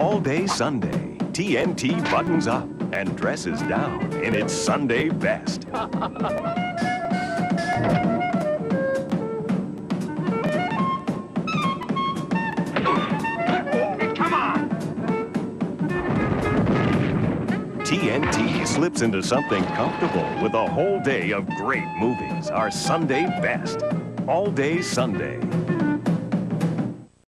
All day Sunday, TNT buttons up and dresses down in its Sunday best. TNT slips into something comfortable with a whole day of great movies. Our Sunday best. All day Sunday.